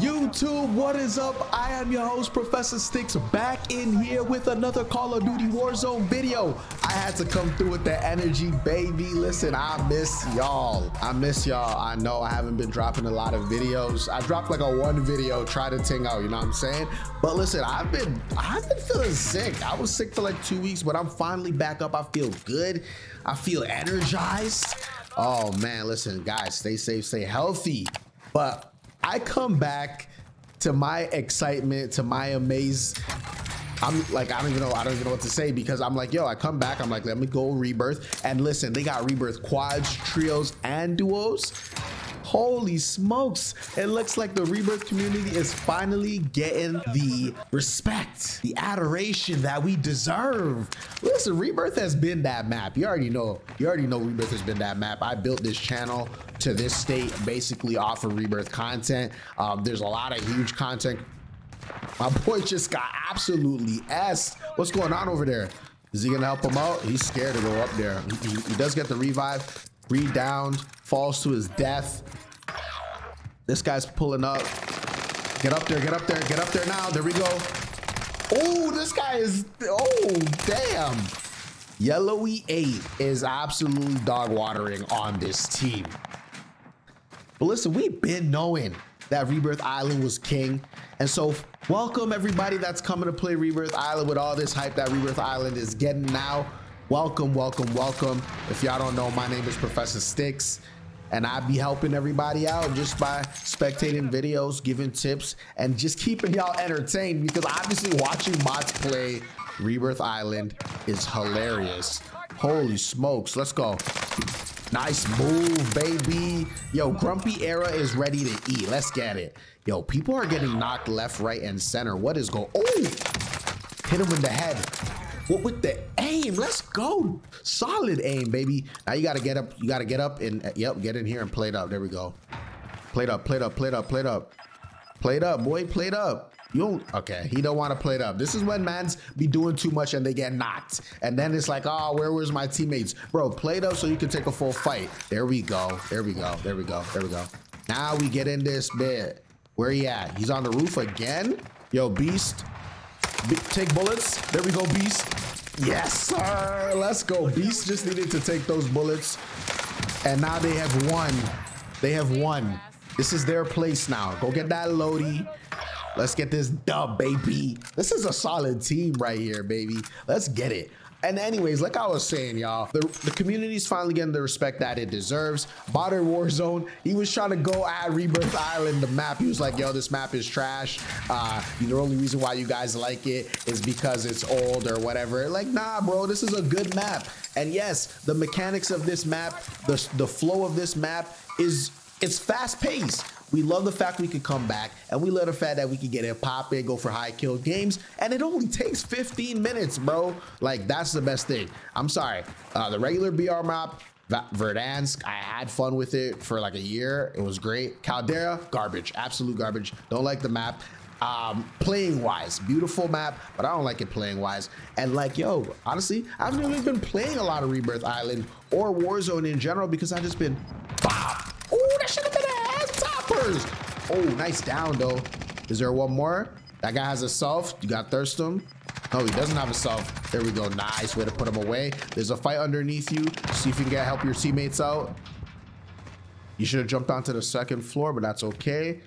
YouTube, what is up? I am your host, Professor Stix, back in here with another Call of Duty Warzone video. I had to come through with the energy, baby. Listen, I miss y'all. I miss y'all. I know I haven't been dropping a lot of videos. I dropped like a one video, try to ting out, you know what I'm saying? But listen, I've been, I've been feeling sick. I was sick for like two weeks, but I'm finally back up. I feel good. I feel energized. Oh man, listen, guys, stay safe, stay healthy. But I come back to my excitement, to my amaze. I'm like, I don't even know, I don't even know what to say because I'm like, yo, I come back, I'm like, let me go rebirth. And listen, they got rebirth quads, trios, and duos. Holy smokes. It looks like the Rebirth community is finally getting the respect, the adoration that we deserve. Listen, Rebirth has been that map. You already know. You already know Rebirth has been that map. I built this channel to this state basically off of Rebirth content. Um, there's a lot of huge content. My boy just got absolutely s. What's going on over there? Is he gonna help him out? He's scared to go up there. He, he, he does get the revive. Reed downed, falls to his death. This guy's pulling up. Get up there, get up there, get up there now. There we go. Oh, this guy is, oh, damn. Yellowy 8 is absolutely dog watering on this team. But listen, we've been knowing that Rebirth Island was king. And so welcome everybody that's coming to play Rebirth Island with all this hype that Rebirth Island is getting now. Welcome, welcome, welcome. If y'all don't know, my name is Professor Stix and I be helping everybody out just by spectating videos, giving tips, and just keeping y'all entertained because obviously watching bots play Rebirth Island is hilarious. Holy smokes, let's go. Nice move, baby. Yo, Grumpy Era is ready to eat. Let's get it. Yo, people are getting knocked left, right, and center. What is going? Oh, hit him in the head. What with the aim? Let's go. Solid aim, baby. Now you got to get up. You got to get up and, uh, yep, get in here and play it up. There we go. Play it up, play it up, play it up, play it up. Play it up, boy, play it up. You don't, okay, he don't want to play it up. This is when mans be doing too much and they get knocked. And then it's like, oh, where was my teammates? Bro, play it up so you can take a full fight. There we go, there we go, there we go, there we go. Now we get in this bit. Where he at? He's on the roof again? Yo, Beast, take bullets. There we go, Beast. Yes, sir. Let's go. Beast just needed to take those bullets. And now they have won. They have won. This is their place now. Go get that Lodi. Let's get this dub, baby. This is a solid team right here, baby. Let's get it. And anyways, like I was saying, y'all, the, the community's finally getting the respect that it deserves. Modern Warzone, he was trying to go at Rebirth Island, the map. He was like, yo, this map is trash. Uh, the only reason why you guys like it is because it's old or whatever. Like, nah, bro, this is a good map. And yes, the mechanics of this map, the, the flow of this map is it's fast paced. We love the fact we could come back and we love the fact that we could get it popping, go for high kill games, and it only takes 15 minutes, bro. Like, that's the best thing. I'm sorry. Uh, the regular BR map, Verdansk, I had fun with it for like a year. It was great. Caldera, garbage, absolute garbage. Don't like the map. Um, playing wise, beautiful map, but I don't like it playing wise. And like, yo, honestly, I've really been playing a lot of Rebirth Island or Warzone in general because I've just been, Oh, nice down though. Is there one more? That guy has a self. You got Thurston. No, he doesn't have a self. There we go. Nice way to put him away. There's a fight underneath you. See if you can get help your teammates out. You should have jumped onto the second floor, but that's okay.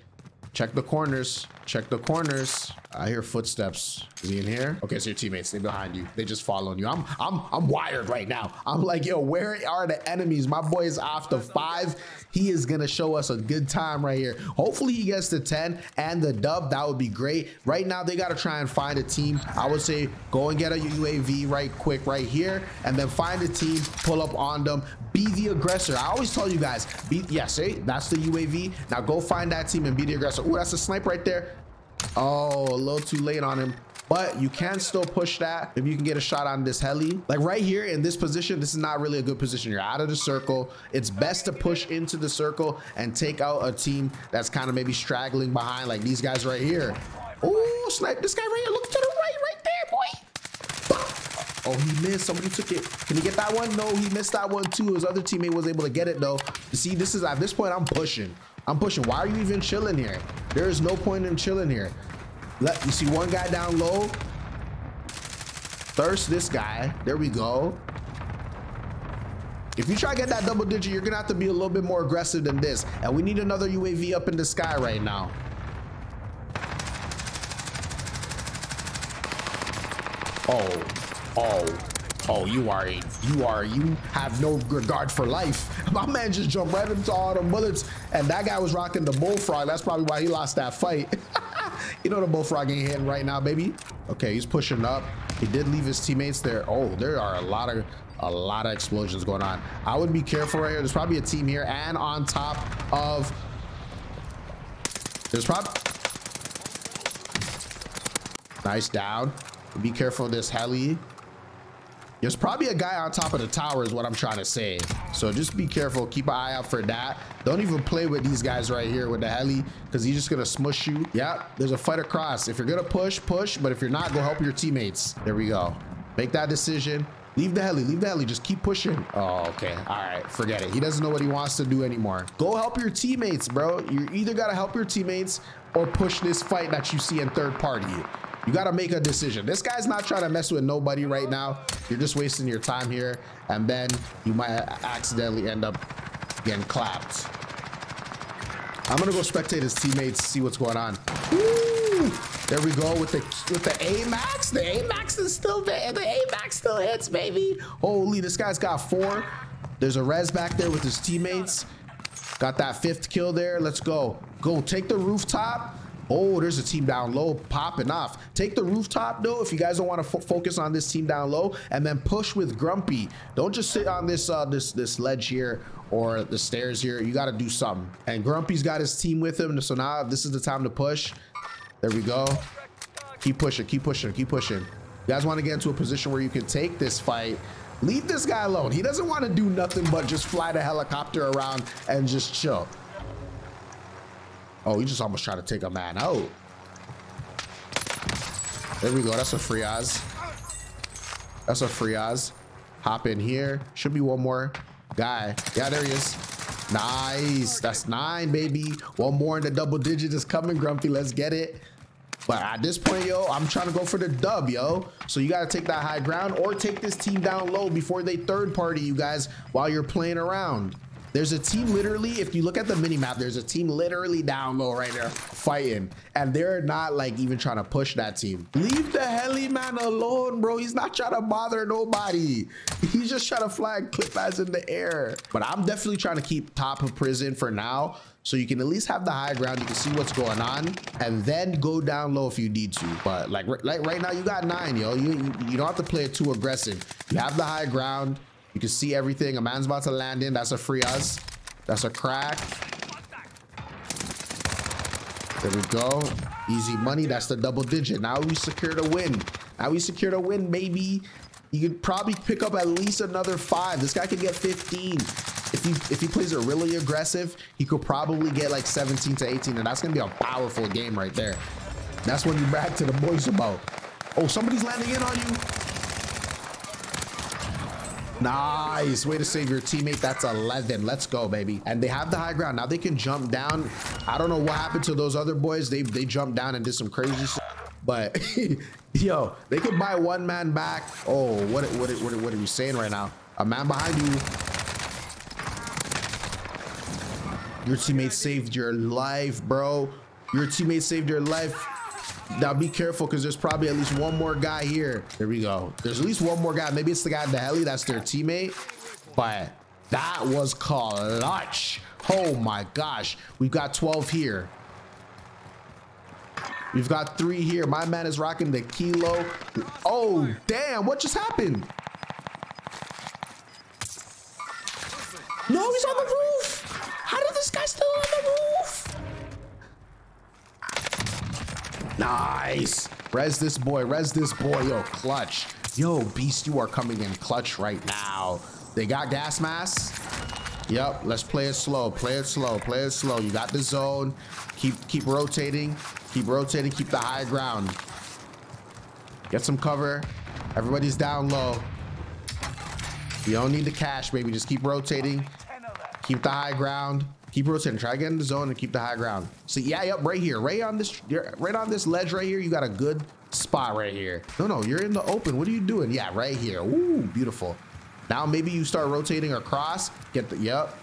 Check the corners. Check the corners. I hear footsteps. Is he in here? Okay, so your teammates, they behind you. They just following you. I'm I'm I'm wired right now. I'm like, yo, where are the enemies? My boy is off to five. He is gonna show us a good time right here. Hopefully he gets to 10 and the dub. That would be great. Right now, they gotta try and find a team. I would say go and get a UAV right quick right here, and then find a team, pull up on them, be the aggressor. I always tell you guys, be yeah, see, that's the UAV. Now go find that team and be the aggressor. Oh, that's a snipe right there. Oh, a little too late on him but you can still push that if you can get a shot on this heli. Like right here in this position, this is not really a good position. You're out of the circle. It's best to push into the circle and take out a team that's kind of maybe straggling behind like these guys right here. Oh, snipe this guy right here. Look to the right, right there, boy. Oh, he missed. Somebody took it. Can he get that one? No, he missed that one too. His other teammate was able to get it though. See, this is at this point, I'm pushing. I'm pushing. Why are you even chilling here? There is no point in chilling here. Let you see one guy down low. Thirst this guy. There we go. If you try to get that double digit, you're gonna have to be a little bit more aggressive than this. And we need another UAV up in the sky right now. Oh, oh, oh, you are, you are, you have no regard for life. My man just jumped right into all the bullets and that guy was rocking the bullfrog. That's probably why he lost that fight. you know the bullfrog ain't hitting right now, baby. Okay, he's pushing up. He did leave his teammates there. Oh, there are a lot of a lot of explosions going on. I would be careful right here. There's probably a team here and on top of there's probably nice down. Be careful of this heli. There's probably a guy on top of the tower is what I'm trying to say. So just be careful. Keep an eye out for that. Don't even play with these guys right here with the heli because he's just going to smush you. Yeah, there's a fight across. If you're going to push, push. But if you're not, go help your teammates. There we go. Make that decision. Leave the heli, leave the heli, just keep pushing. Oh, okay, all right, forget it. He doesn't know what he wants to do anymore. Go help your teammates, bro. You either gotta help your teammates or push this fight that you see in third party. You got to make a decision. This guy's not trying to mess with nobody right now. You're just wasting your time here. And then you might accidentally end up getting clapped. I'm going to go spectate his teammates, see what's going on. Woo! There we go with the with the AMAX. The AMAX is still there. The AMAX still hits, baby. Holy, this guy's got four. There's a res back there with his teammates. Got that fifth kill there. Let's go. Go take the rooftop. Oh, there's a team down low popping off. Take the rooftop though if you guys don't want to focus on this team down low, and then push with Grumpy. Don't just sit on this uh, this this ledge here or the stairs here. You got to do something. And Grumpy's got his team with him, so now this is the time to push. There we go. Keep pushing, keep pushing, keep pushing. You guys want to get into a position where you can take this fight Leave this guy alone. He doesn't want to do nothing but just fly the helicopter around and just chill. Oh, he just almost tried to take a man out. There we go. That's a free Oz. That's a free Oz. Hop in here. Should be one more guy. Yeah, there he is. Nice. That's nine, baby. One more in the double digit is coming, Grumpy. Let's get it. But at this point, yo, I'm trying to go for the dub, yo. So you got to take that high ground or take this team down low before they third party you guys while you're playing around. There's a team literally, if you look at the mini map, there's a team literally down low right there fighting. And they're not like even trying to push that team. Leave the heli man alone, bro. He's not trying to bother nobody. He's just trying to fly clip as in the air. But I'm definitely trying to keep top of prison for now. So you can at least have the high ground. You can see what's going on and then go down low if you need to. But like, like right now, you got nine, yo. You, you don't have to play it too aggressive. You have the high ground. You can see everything. A man's about to land in. That's a free us. That's a crack. There we go. Easy money. That's the double digit. Now we secured a win. Now we secured a win, maybe. You could probably pick up at least another five. This guy could get 15. If he if he plays it really aggressive, he could probably get like 17 to 18, and that's gonna be a powerful game right there. That's when you brag to the boys about. Oh, somebody's landing in on you. Nice. Way to save your teammate. That's 11. Let's go, baby. And they have the high ground. Now they can jump down. I don't know what happened to those other boys. They, they jumped down and did some crazy shit. But, yo, they could buy one man back. Oh, what, what, what, what are you saying right now? A man behind you. Your teammate saved your life, bro. Your teammate saved your life. Now be careful because there's probably at least one more guy here. There we go. There's at least one more guy. Maybe it's the guy in the heli. That's their teammate. But that was clutch. Oh my gosh. We've got 12 here. We've got three here. My man is rocking the kilo. Oh, damn. What just happened? No, he's on the roof. How did this guy still on the roof? Nice. Res this boy. Res this boy. Yo, clutch. Yo, Beast, you are coming in clutch right now. They got gas mask. Yep, let's play it slow. Play it slow. Play it slow. You got the zone. Keep keep rotating. Keep rotating. Keep the high ground. Get some cover. Everybody's down low. You don't need the cash, baby. Just keep rotating. Keep the high ground. Keep rotating. Try getting the zone and keep the high ground. So yeah, yep, right here, right on this, right on this ledge right here. You got a good spot right here. No, no, you're in the open. What are you doing? Yeah, right here. Ooh, beautiful. Now maybe you start rotating across. Get the, yep.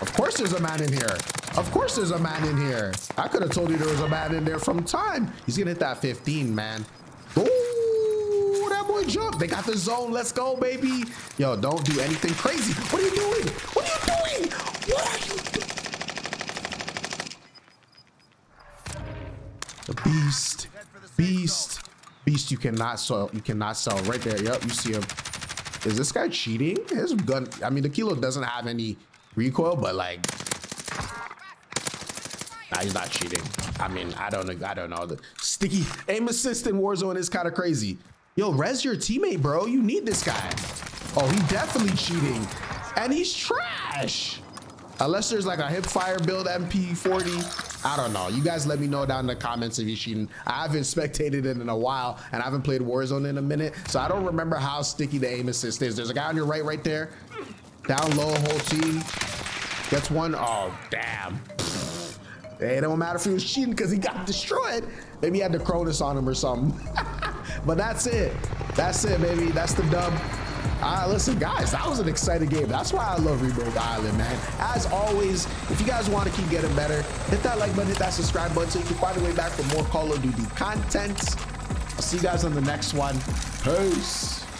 Of course there's a man in here. Of course there's a man in here. I could have told you there was a man in there from time. He's gonna hit that 15, man. Ooh, that boy jumped. They got the zone. Let's go, baby. Yo, don't do anything crazy. What are you doing? What are you doing? What are you doing? The beast. Beast. Beast, you cannot sell. You cannot sell. Right there. Yep, you see him. Is this guy cheating? His gun. I mean, the kilo doesn't have any recoil, but like, nah, he's not cheating. I mean, I don't know. I don't know. The sticky aim assist in Warzone is kind of crazy. Yo, res your teammate, bro. You need this guy. Oh, he definitely cheating. And he's trash. Unless there's like a hip fire build MP40. I don't know. You guys let me know down in the comments if you're cheating. I haven't spectated it in a while and I haven't played Warzone in a minute. So I don't remember how sticky the aim assist is. There's a guy on your right right there. Down low, whole team. Gets one. Oh, damn. It don't matter if he was cheating because he got destroyed. Maybe he had the Cronus on him or something. but that's it. That's it, baby. That's the dub. Uh, listen, guys, that was an exciting game. That's why I love Rebirth Island, man. As always, if you guys want to keep getting better, hit that like button, hit that subscribe button so you can find a way back for more Call of Duty content. I'll see you guys on the next one. Peace.